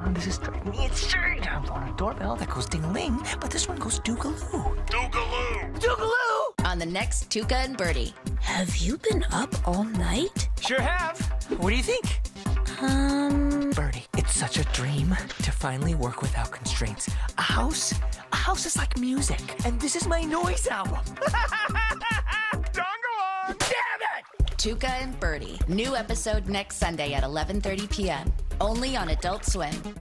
Oh, this is driving me insane. I'm on a doorbell that goes ding-a-ling, but this one goes doogaloo. Doogaloo! Doogaloo! On the next Tuca and Bertie. Have you been up all night? Sure have. What do you think? Um, Bertie, it's such a dream to finally work without constraints. A house? A house is like music, and this is my noise album. Dongalong! Damn it! Tuca and Bertie. New episode next Sunday at 11:30 p.m. Only on Adult Swim.